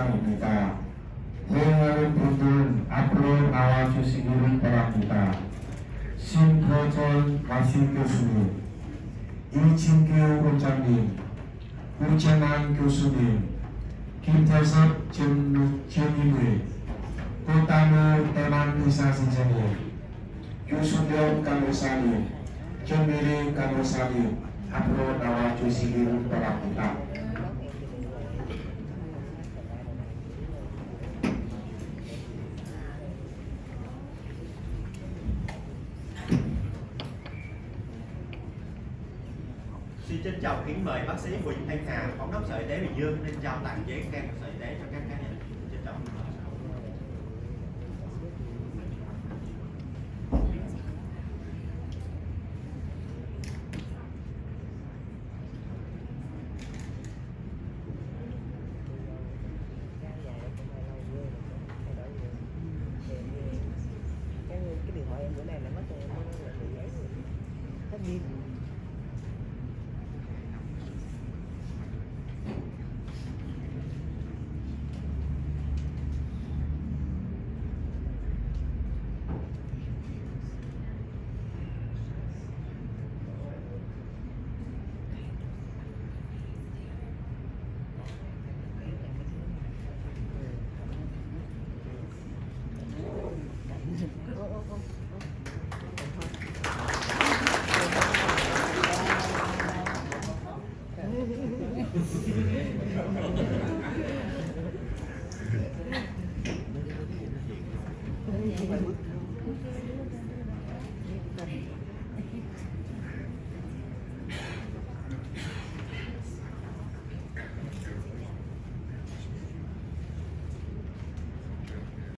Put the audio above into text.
영상입니다. 호응하는 분들 앞으로 나와주시기를 바랍니다. 신도전 마신 교수님, 이진규 원장님, 우정한 교수님, 김태섭 전임의 고따무 대만 의사 선생님, 유수병 간호사님, 정미리 간호사님 앞으로 나와주시기를 바랍니다. Xin trân trọng kính mời bác sĩ Huỳnh Thanh Hà, Phó đốc Sở Y tế Bình Dương lên trao tặng giấy khen của Sở Y tế cho các cá nhân. Trân trọng. cái you. Thank you.